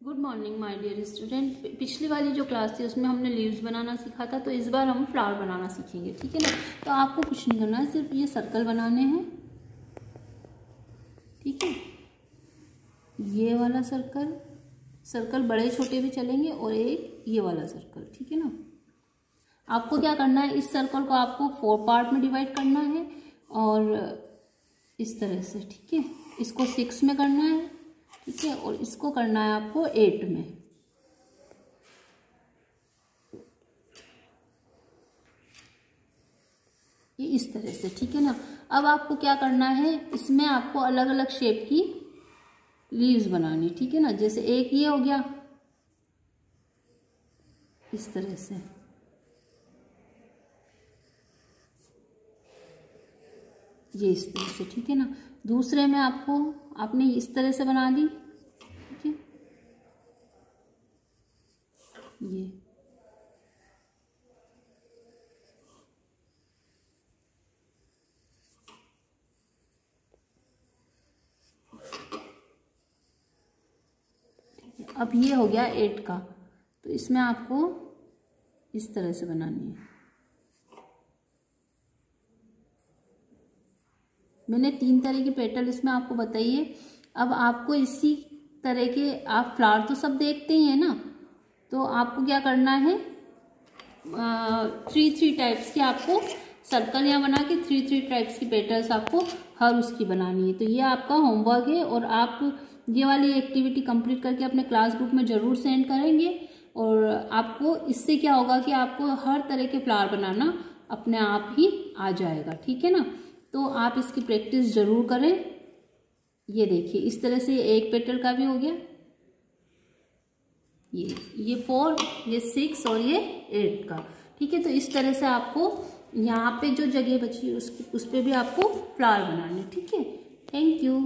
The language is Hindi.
Good morning my dear student पिछली वाली जो क्लास थी, उसमें हमने लीव्स बनाना सीखा था तो इस बार हम फ्लावर बनाना सीखेंगे, ठीक है ना? तो आपको कुछ नहीं करना है, सिर्फ़ ये सर्कल बनाने हैं, ठीक है? ये वाला सर्कल सर्कल बड़े छोटे भी चलेंगे और एक ये वाला सर्कल ठीक है ना? आपको क्या करना है, इस सर्कल को आपको फोर पार्ट में डिवाइड करना है और इस तरह से, ठीक है? इसको सिक्स में करना है ठीक है, और इसको करना है आपको एट में। ये इस तरह से, ठीक है ना? अब आपको क्या करना है, इसमें आपको अलग अलग शेप की लीव्स बनानी, ठीक है ना? जैसे एक ये हो गया। इस तरह से। ये इस तरह से, ठीक है ना? दूसरे में आपको, आपने इस तरह से बना दी, ठीक है? ये। अब ये हो गया एट का। तो इसमें आपको इस तरह से बनानी है। मैंने तीन तरह के पेटल इसमें आपको बताइए। अब आपको इसी तरह के आप फ्लावर तो सब देखते ही हैं ना? तो आपको क्या करना है? थ्री थ्री टाइप्स की आपको सर्कल यहाँ बना के थ्री थ्री टाइप्स की पेटल्स आपको हर उसकी बनानी है। तो ये आपका होमवर्क है और आप ये वाली एक्टिविटी कंप्लीट करके अपने क्लास ग्रुप में ज़रूर सेंड करेंगे। और आपको इससे क्या होगा कि आपको हर तरह के फ्लावर बनाना अपने आप ही आ जाएगा, ठीक है ना? तो आप इसकी प्रैक्टिस ज़रूर करें। ये देखिए, इस तरह से एक पेटल का भी हो गया। ये ये फोर ये सिक्स और ये एट का। ठीक है तो इस तरह से आपको यहाँ पे जो जगह बची है उस उस पर भी आपको फ्लावर बनाने। ठीक है? Thank you